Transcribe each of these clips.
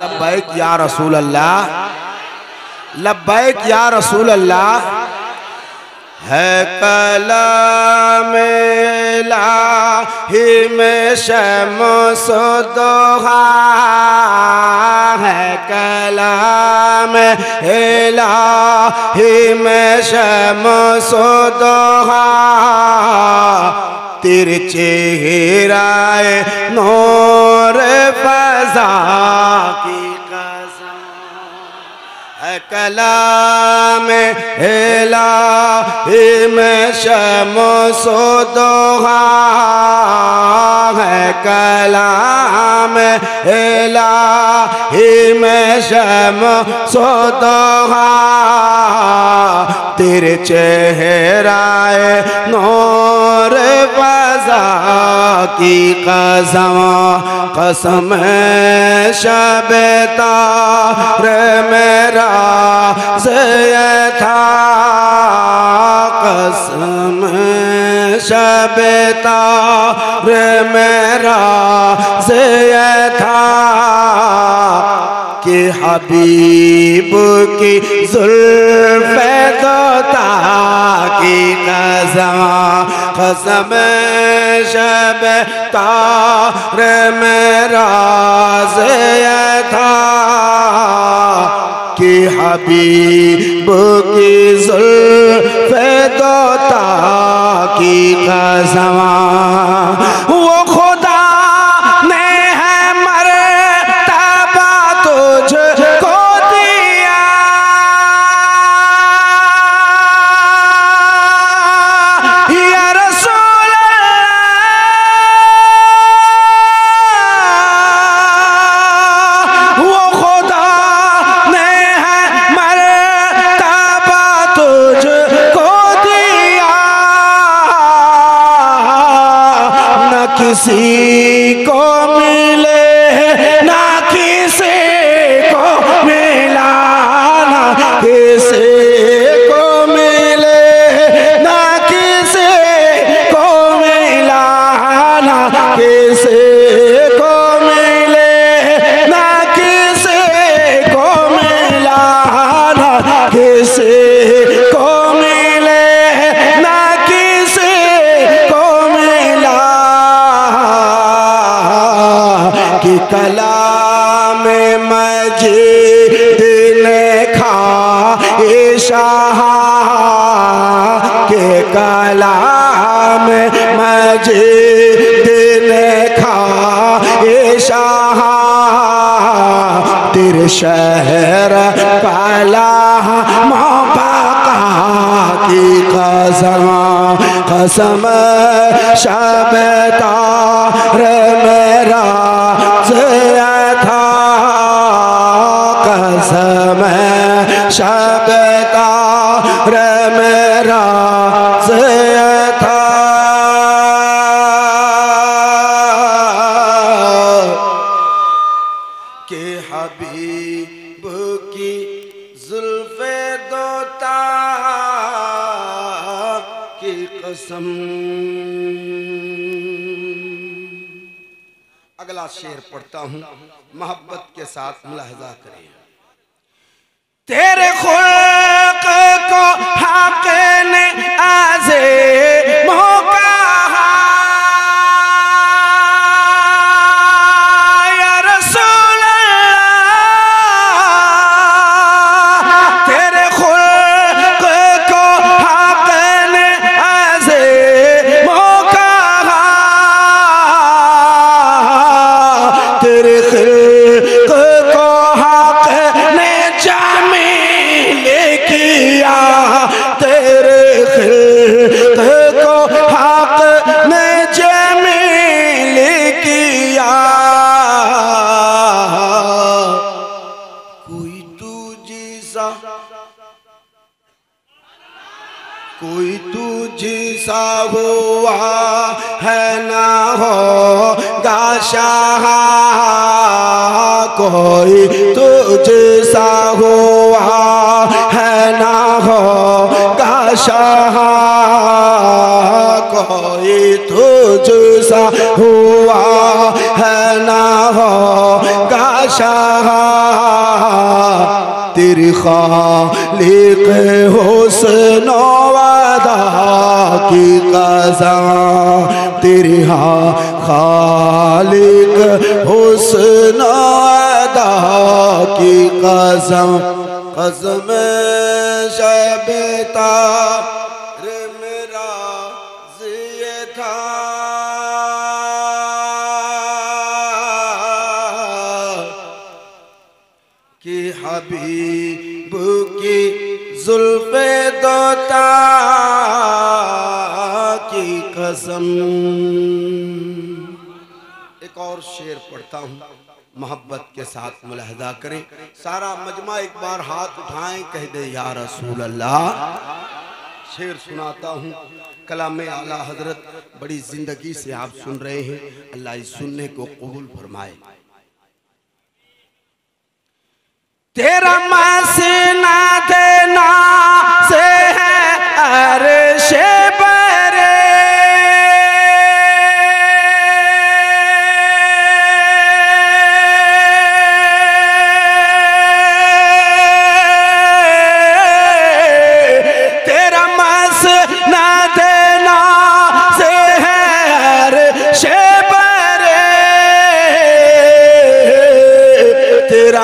लब्बैक या रसूल अल्लाह लब्बैक या रसूल अल्लाह है कलाम ही में शमसुदोहा है कलाम ही में शमसुदोहा तिरचे हेराए नूर फजा की कसम में हेला में शमसो दोहा। है कलाम हेला में शमसो दोहा तेरे चेहराए नूर बजा की कसम कसम शबता रे मेरा से था। कसम शबता रे मेरा से था कि हबीब की जुल्फ दोता की कसम कसम शब तार मेरा से था कि हबीब की जुल्फ कलाम मजीद ने खा शाह के कलाम मजीद ने खा शाह तेरे शहर काला की कसम कसम शबता के हबीब की जुल्फे दोता की कसम। अगला शेर पढ़ता हूँ, मोहब्बत के साथ मुलाहजा करें। तेरे खुल्क तुझसा हुआ है ना हो, गाशाह कोई तुझसा हुआ है ना हो, गाशाह कोई तुझसा हुआ है ना हो, गाशाह तेरी खालिक हुस्न वादा की कसम तेरी हाँ खालिक हुस्न की कसम कसम शबता कि हबीब की जुल्फे कसम। एक और शेर पढ़ता हूँ। मोहब्बत के साथ मुलाहदा करें। सारा मजमा एक बार हाथ उठाएँ, कह दे, या रसूल अल्लाह शेर सुनाता हूँ। कलाम आला हज़रत, बड़ी ज़िंदगी से आप सुन रहे हैं। अल्लाह इस सुनने को कबूल फरमाए। तेरा मसीना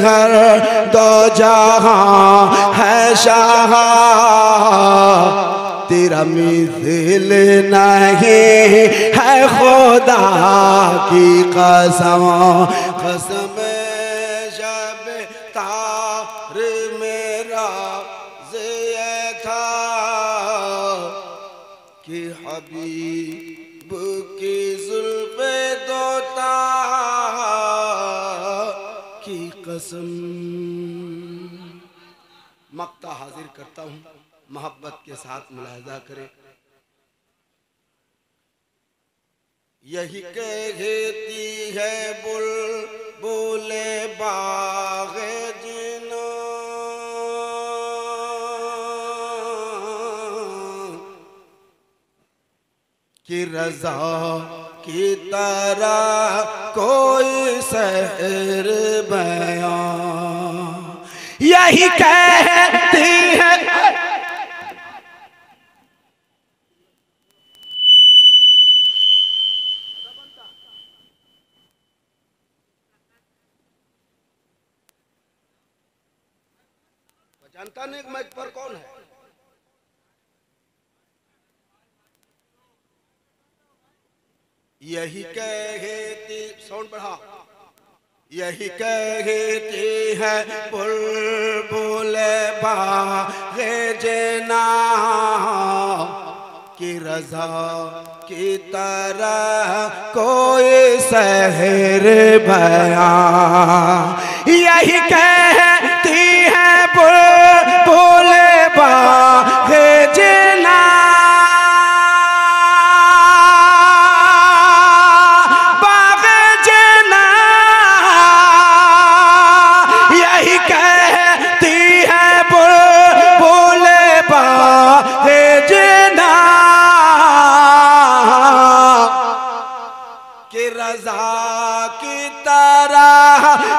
हर दो जहाँ है शाह। तेरा मिथिल नहीं है खुदा की कसम। कसम शब तार मेरा था कि हबीब कसम। मक्ता हाजिर करता हूँ। मोहब्बत के साथ मुलाहजा करें। यही कहती है बुल बोले बाग जिना। कि रजा की तरह कोई सहर बयां। यही कहती है। जानता नहीं कि माइक पर कौन है? यही कहती साउंड बढ़ा यही कहती है बुलबुल बागे जना की रजा की तरह कोई सहर बया। यही कहती है बुलबुल बागे जना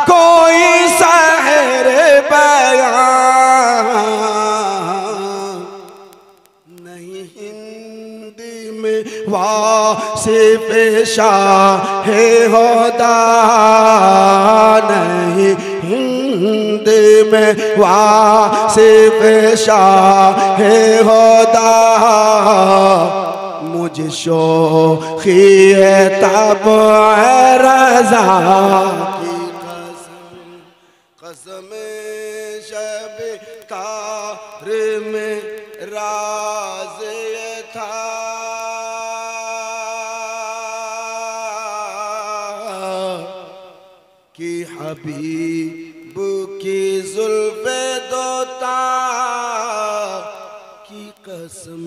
कोई सहर बयां नहीं हिंदी में वासिफ शाह होदा नहीं हिंदी में वासिफ शाह होदा मुझ शोखी तब रजा हबीब की जुल्फे दोता की कसम।